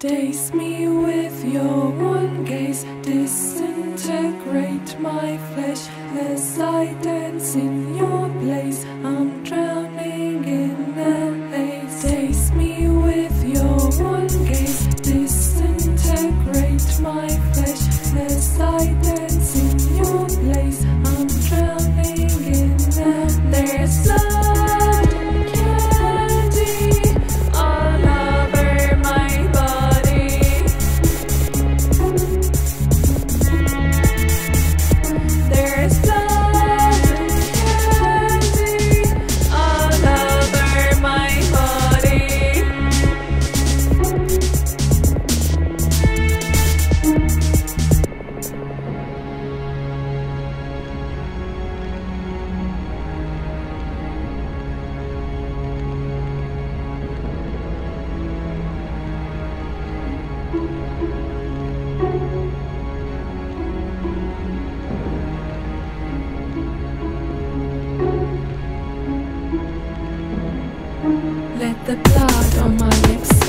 Daze me with your one gaze, disintegrate my flesh as I dance in your the blood on my lips.